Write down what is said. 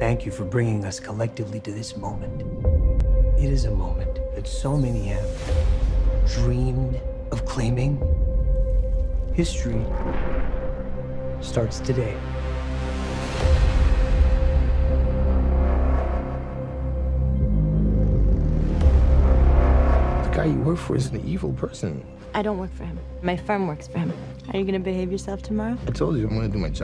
Thank you for bringing us collectively to this moment. It is a moment that so many have dreamed of claiming. History starts today. The guy you work for is an evil person. I don't work for him. My firm works for him. Are you gonna behave yourself tomorrow? I told you I'm gonna do my job.